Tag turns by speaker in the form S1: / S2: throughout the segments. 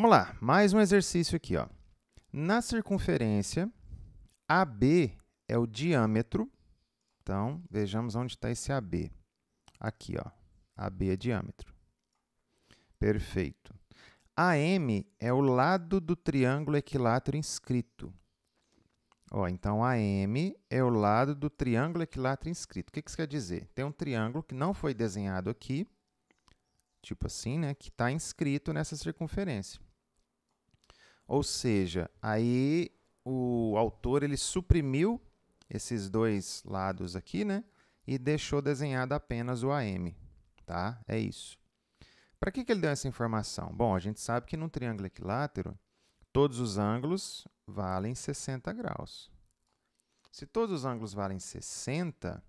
S1: Vamos lá, mais um exercício aqui. Ó. Na circunferência, AB é o diâmetro. Então, vejamos onde está esse AB. Aqui, ó. AB é diâmetro. Perfeito. AM é o lado do triângulo equilátero inscrito. Ó, então, AM é o lado do triângulo equilátero inscrito. O que isso quer dizer? Tem um triângulo que não foi desenhado aqui, tipo assim, né, que está inscrito nessa circunferência. Ou seja, aí o autor ele suprimiu esses dois lados aqui, né, e deixou desenhado apenas o AM, tá? É isso. Para que, que ele deu essa informação? Bom, a gente sabe que num triângulo equilátero, todos os ângulos valem 60 graus. Se todos os ângulos valem 60,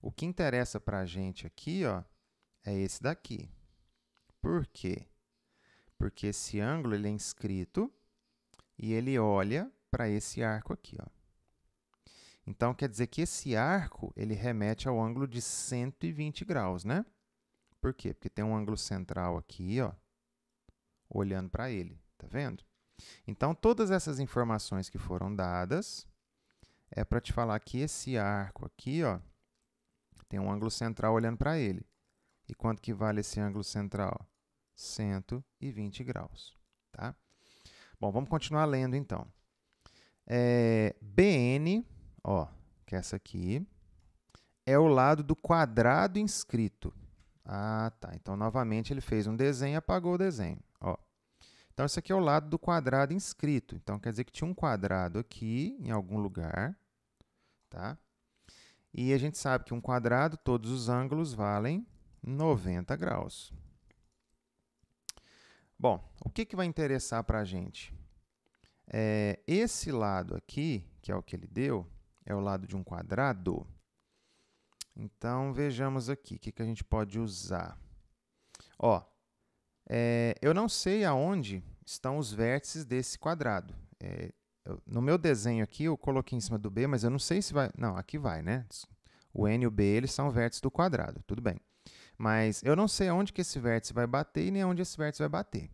S1: o que interessa para a gente aqui ó, é esse daqui. Por quê? Porque esse ângulo ele é inscrito e ele olha para esse arco aqui. Ó. Então, quer dizer que esse arco ele remete ao ângulo de 120 graus, né? Por quê? Porque tem um ângulo central aqui, ó, olhando para ele, tá vendo? Então, todas essas informações que foram dadas é para te falar que esse arco aqui, ó, tem um ângulo central olhando para ele. E quanto que vale esse ângulo central? 120 graus? Bom, vamos continuar lendo então. É, BN, ó, que é essa aqui, é o lado do quadrado inscrito. Ah, tá. Então, novamente, ele fez um desenho e apagou o desenho. Ó. Então, esse aqui é o lado do quadrado inscrito. Então, quer dizer que tinha um quadrado aqui, em algum lugar. Tá? E a gente sabe que um quadrado, todos os ângulos valem 90 graus. Bom, o que, que vai interessar para a gente? É, esse lado aqui, que é o que ele deu, é o lado de um quadrado. Então, vejamos aqui, o que, que a gente pode usar? Ó, é, eu não sei aonde estão os vértices desse quadrado. É, eu, no meu desenho aqui, eu coloquei em cima do B, mas eu não sei se vai... Não, aqui vai, né? O N e o B, eles são vértices do quadrado, tudo bem. Mas eu não sei aonde que esse vértice vai bater e nem onde esse vértice vai bater.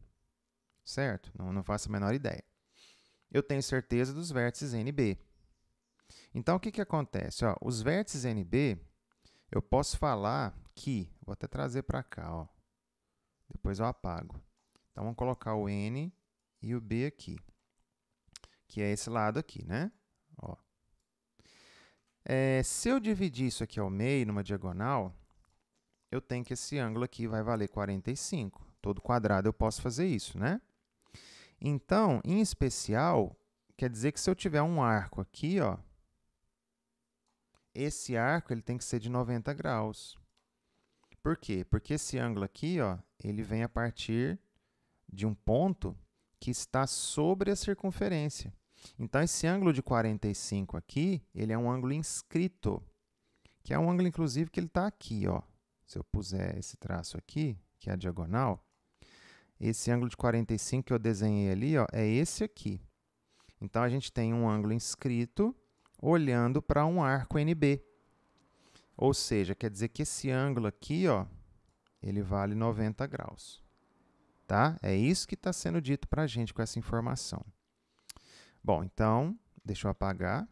S1: Certo? Não, não faço a menor ideia. Eu tenho certeza dos vértices NB. Então, o que, que acontece? Ó, os vértices NB, eu posso falar que... Vou até trazer para cá, ó. Depois eu apago. Então, vamos colocar o N e o B aqui que é esse lado aqui, né? Ó. É, se eu dividir isso aqui ao meio, numa diagonal, eu tenho que esse ângulo aqui vai valer 45. Todo quadrado eu posso fazer isso, né? Então, em especial, quer dizer que se eu tiver um arco aqui, ó, esse arco ele tem que ser de 90 graus. Por quê? Porque esse ângulo aqui, ó, ele vem a partir de um ponto que está sobre a circunferência. Então, esse ângulo de 45 aqui, ele é um ângulo inscrito, que é um ângulo, inclusive, que ele está aqui. Ó. Se eu puser esse traço aqui, que é a diagonal, esse ângulo de 45 que eu desenhei ali ó, é esse aqui. Então, a gente tem um ângulo inscrito olhando para um arco NB. Ou seja, quer dizer que esse ângulo aqui, ó, ele vale 90 graus. Tá? É isso que está sendo dito para a gente com essa informação. Bom, então, deixa eu apagar.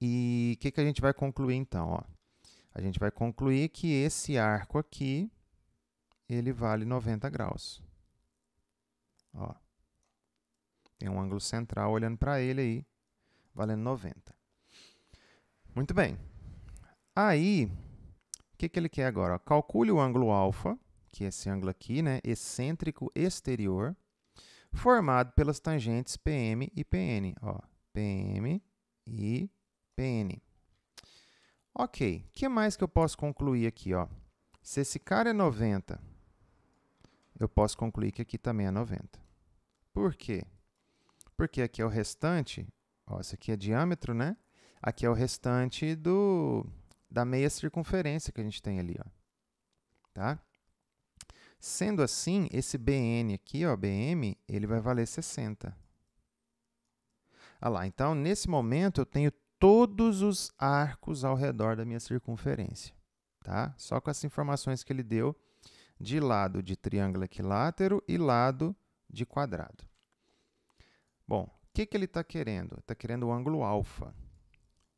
S1: E o que, que a gente vai concluir então? Ó? A gente vai concluir que esse arco aqui, ele vale 90 graus. Ó. Tem um ângulo central olhando para ele aí, valendo 90. Muito bem. Aí, o que, que ele quer agora? Calcule o ângulo alfa, que é esse ângulo aqui, né, excêntrico exterior, formado pelas tangentes PM e PN. Ó, PM e PN. Ok, o que mais que eu posso concluir aqui? Ó? Se esse cara é 90, eu posso concluir que aqui também é 90. Por quê? Porque aqui é o restante, ó, esse aqui é diâmetro, né? Aqui é o restante do, da meia circunferência que a gente tem ali. Ó. Tá? Sendo assim, esse BN aqui, ó, BM, ele vai valer 60. Olha lá, então, nesse momento, eu tenho todos os arcos ao redor da minha circunferência. Tá? Só com as informações que ele deu, de lado de triângulo equilátero e lado de quadrado. Bom, o que, que ele está querendo? Está querendo o ângulo alfa.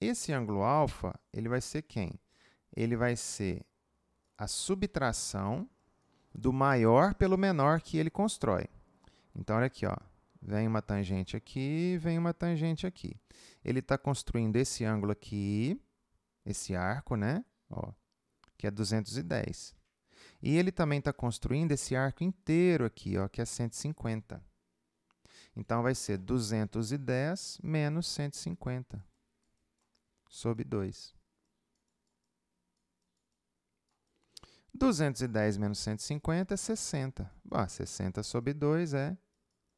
S1: Esse ângulo alfa, ele vai ser quem? Ele vai ser a subtração do maior pelo menor que ele constrói. Então, olha aqui, ó. vem uma tangente aqui, vem uma tangente aqui. Ele está construindo esse ângulo aqui, esse arco, né? Ó, que é 210. E ele também está construindo esse arco inteiro aqui, ó, que é 150. Então, vai ser 210 menos 150 sobre 2. 210 menos 150 é 60. Bah, 60 sobre 2 é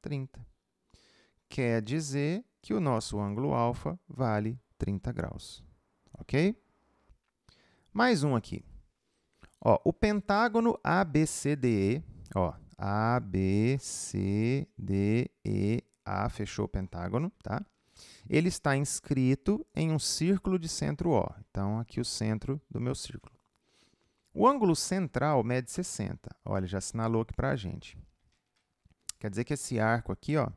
S1: 30. Quer dizer que o nosso ângulo alfa vale 30 graus. Ok? Mais um aqui. Ó, o pentágono ABCDE, ó, A, fechou o pentágono, tá? Ele está inscrito em um círculo de centro O. Então, aqui o centro do meu círculo. O ângulo central mede 60. Olha, já assinalou aqui para a gente. Quer dizer que esse arco aqui ó,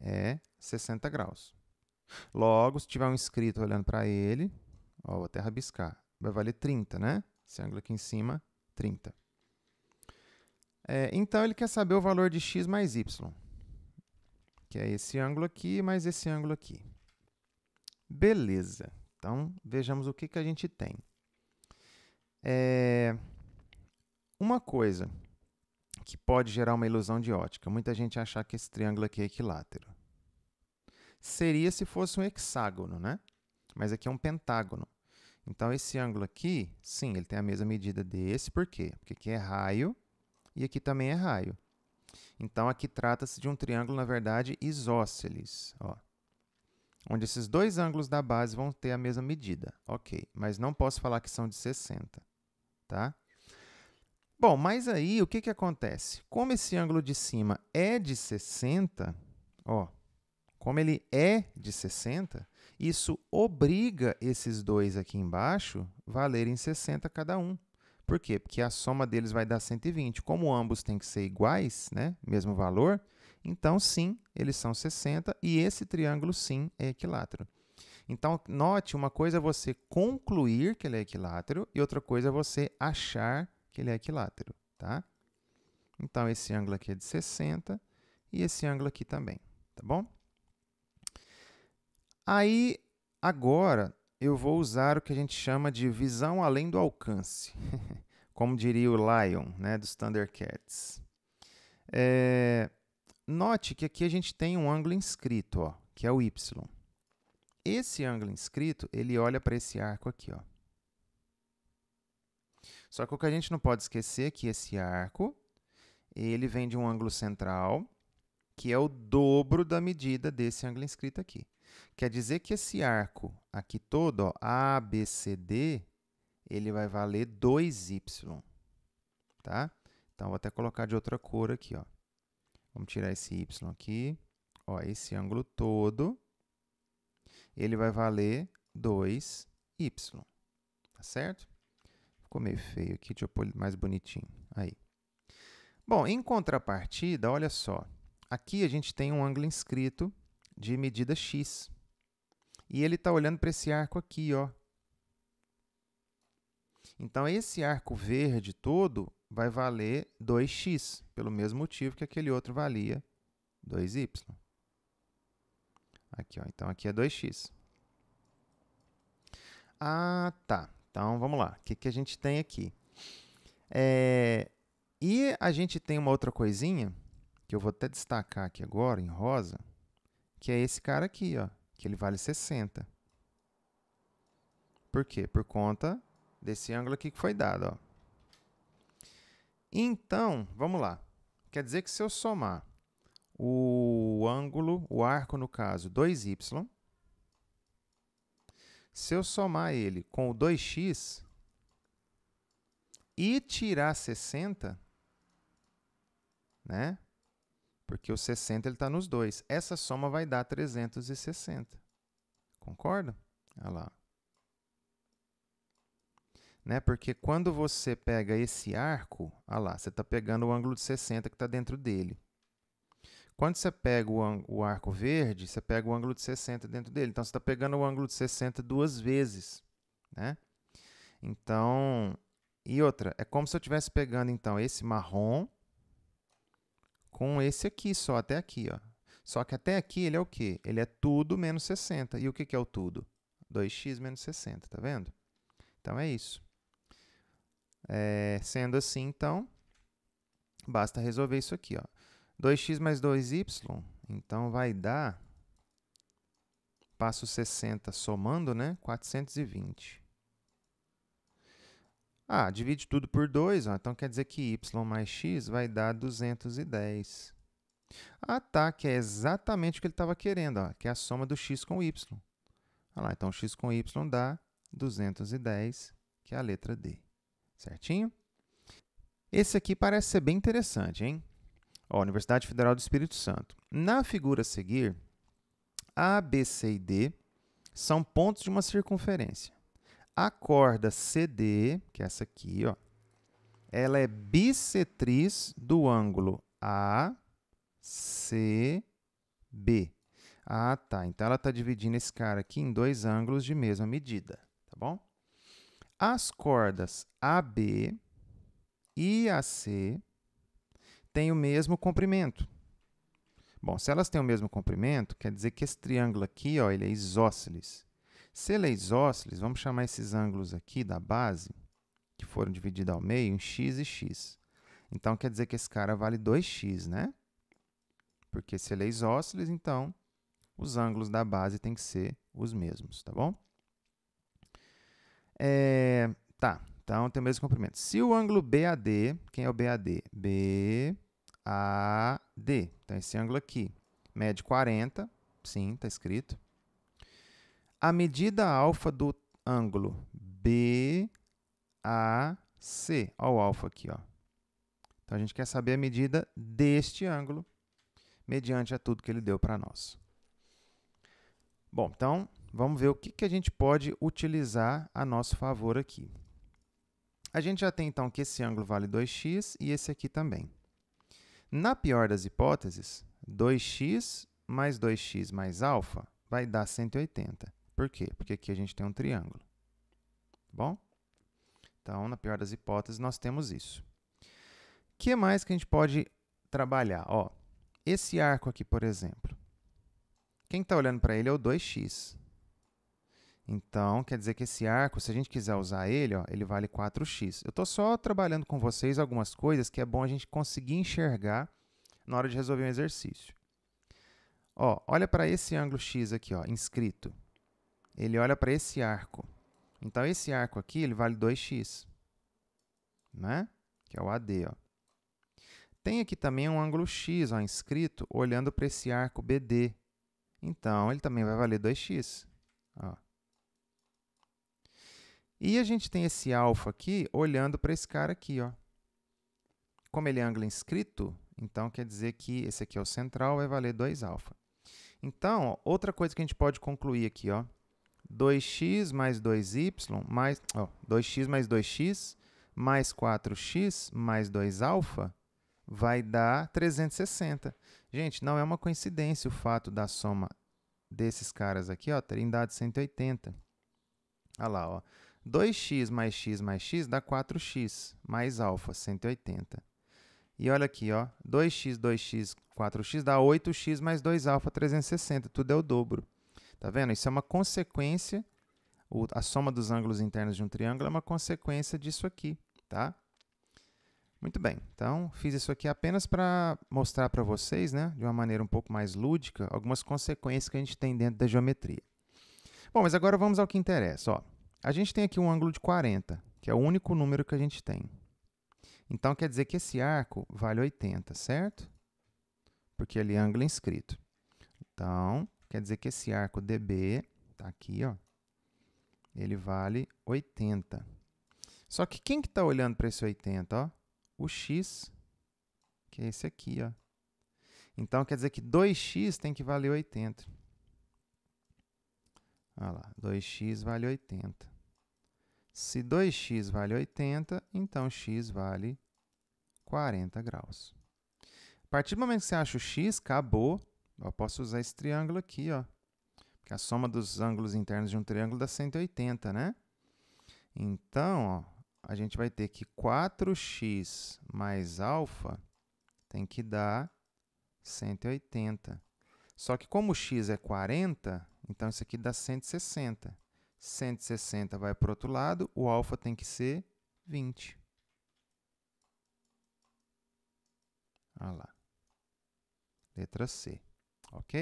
S1: é 60 graus. Logo, se tiver um inscrito olhando para ele, ó, vou até rabiscar, vai valer 30, né? Esse ângulo aqui em cima, 30. É, então, ele quer saber o valor de x mais y, que é esse ângulo aqui mais esse ângulo aqui. Beleza. Então, vejamos o que, que a gente tem. É... Uma coisa que pode gerar uma ilusão de ótica, muita gente achar que esse triângulo aqui é equilátero. Seria se fosse um hexágono, né? Mas aqui é um pentágono. Então, esse ângulo aqui, sim, ele tem a mesma medida desse, por quê? Porque aqui é raio e aqui também é raio. Então, aqui trata-se de um triângulo, na verdade, isósceles, ó, onde esses dois ângulos da base vão ter a mesma medida. Ok, mas não posso falar que são de 60 tá? Bom, mas aí o que, que acontece? Como esse ângulo de cima é de 60, ó, como ele é de 60, isso obriga esses dois aqui embaixo valerem 60 cada um. Por quê? Porque a soma deles vai dar 120. Como ambos têm que ser iguais, né? mesmo valor, então sim, eles são 60 e esse triângulo sim é equilátero. Então, note, uma coisa é você concluir que ele é equilátero e outra coisa é você achar que ele é equilátero, tá? Então, esse ângulo aqui é de 60 e esse ângulo aqui também, tá bom? Aí, agora, eu vou usar o que a gente chama de visão além do alcance, como diria o Lion, né, dos Thundercats. É, note que aqui a gente tem um ângulo inscrito, ó, que é o y. Esse ângulo inscrito, ele olha para esse arco aqui. Ó. Só que o que a gente não pode esquecer é que esse arco, ele vem de um ângulo central, que é o dobro da medida desse ângulo inscrito aqui. Quer dizer que esse arco aqui todo, ó, ABCD, ele vai valer 2y. Tá? Então, vou até colocar de outra cor aqui. Ó. Vamos tirar esse y aqui. Ó, esse ângulo todo ele vai valer 2y. Tá certo? Ficou meio feio aqui, deixa eu pôr mais bonitinho. Aí. Bom, em contrapartida, olha só. Aqui a gente tem um ângulo inscrito de medida x. E ele está olhando para esse arco aqui, ó. Então, esse arco verde todo vai valer 2x, pelo mesmo motivo que aquele outro valia 2y. Aqui, ó. Então, aqui é 2x. Ah, tá. Então, vamos lá. O que, que a gente tem aqui? É... E a gente tem uma outra coisinha, que eu vou até destacar aqui agora, em rosa, que é esse cara aqui, ó, que ele vale 60. Por quê? Por conta desse ângulo aqui que foi dado. Ó. Então, vamos lá. Quer dizer que se eu somar o ângulo, o arco no caso, 2y. Se eu somar ele com o 2x e tirar 60, né? Porque o 60 está nos dois. Essa soma vai dar 360. Concorda? Olha lá. Né? Porque quando você pega esse arco, olha lá, você está pegando o ângulo de 60 que está dentro dele. Quando você pega o, o, arco verde, você pega o ângulo de 60 dentro dele. Então, você está pegando o ângulo de 60 duas vezes. Né? Então, e outra, é como se eu estivesse pegando, então, esse marrom com esse aqui só, até aqui. Ó. Só que até aqui ele é o quê? Ele é tudo menos 60. E o que, que é o tudo? 2x menos 60, tá vendo? Então, é isso. É, sendo assim, então, basta resolver isso aqui. Ó. 2x mais 2y, então vai dar, passo 60 somando, né? 420. Ah, divide tudo por 2, ó, então quer dizer que y mais x vai dar 210. Ah, tá, que é exatamente o que ele estava querendo, ó, que é a soma do x com y. Lá, então x com y dá 210, que é a letra D. Certinho? Esse aqui parece ser bem interessante, hein? Ó, Universidade Federal do Espírito Santo. Na figura a seguir, A, B, C e D são pontos de uma circunferência. A corda CD, que é essa aqui, ó, ela é bissetriz do ângulo ACB. Ah, tá. Então, ela está dividindo esse cara aqui em dois ângulos de mesma medida, tá bom? As cordas AB e AC têm o mesmo comprimento. Bom, se elas têm o mesmo comprimento, quer dizer que esse triângulo aqui, ó, ele é isósceles. Se ele é isósceles, vamos chamar esses ângulos aqui da base, que foram divididos ao meio, em x e x. Então, quer dizer que esse cara vale 2x, né? Porque se ele é isósceles, então, os ângulos da base têm que ser os mesmos, tá bom? É, tá, então tem o mesmo comprimento. Se o ângulo BAD, quem é o BAD? BAD. Então, esse ângulo aqui mede 40, sim, está escrito. A medida alfa do ângulo BAC, olha o alfa aqui, ó. Então, a gente quer saber a medida deste ângulo, mediante a tudo que ele deu para nós. Bom, então, vamos ver o que, que a gente pode utilizar a nosso favor aqui. A gente já tem, então, que esse ângulo vale 2x e esse aqui também. Na pior das hipóteses, 2x mais 2x mais alfa vai dar 180. Por quê? Porque aqui a gente tem um triângulo. Tá bom? Então, na pior das hipóteses, nós temos isso. O que mais que a gente pode trabalhar? Ó, esse arco aqui, por exemplo. Quem está olhando para ele é o 2x. Então, quer dizer que esse arco, se a gente quiser usar ele, ó, ele vale 4x. Eu estou só trabalhando com vocês algumas coisas que é bom a gente conseguir enxergar na hora de resolver um exercício. Ó, olha para esse ângulo x aqui, ó, inscrito. Ele olha para esse arco. Então, esse arco aqui ele vale 2x, né? que é o AD. Ó. Tem aqui também um ângulo x ó, inscrito olhando para esse arco BD. Então, ele também vai valer 2x. Ó. E a gente tem esse alfa aqui olhando para esse cara aqui. Ó. Como ele é ângulo inscrito, então quer dizer que esse aqui é o central, vai valer 2 alfa. Então, outra coisa que a gente pode concluir aqui, ó, 2x mais 2y mais ó, 2x mais 2x mais 4x mais 2 alfa vai dar 360. Gente, não é uma coincidência o fato da soma desses caras aqui ó, terem dado 180. Olha lá, ó. 2x mais x mais x dá 4x, mais alfa, 180. E olha aqui, ó, 2x, 2x, 4x dá 8x mais 2 alfa, 360. Tudo é o dobro. Tá vendo? Isso é uma consequência, o, a soma dos ângulos internos de um triângulo é uma consequência disso aqui, tá? Muito bem, então fiz isso aqui apenas para mostrar para vocês, né, de uma maneira um pouco mais lúdica, algumas consequências que a gente tem dentro da geometria. Bom, mas agora vamos ao que interessa. Ó. A gente tem aqui um ângulo de 40, que é o único número que a gente tem. Então, quer dizer que esse arco vale 80, certo? Porque ele é ângulo inscrito. Então, quer dizer que esse arco DB, está aqui, ó, ele vale 80. Só que quem que está olhando para esse 80? Ó? O x, que é esse aqui. Ó. Então, quer dizer que 2x tem que valer 80. Olha lá, 2x vale 80. Se 2x vale 80, então x vale 40 graus. A partir do momento que você acha o x, acabou. Eu posso usar esse triângulo aqui, ó. Porque a soma dos ângulos internos de um triângulo dá 180, né? Então, ó, a gente vai ter que 4x mais alfa tem que dar 180. Só que como x é 40, então isso aqui dá 160. 160 vai para o outro lado, o alfa tem que ser 20. Olha lá. Letra C. Ok?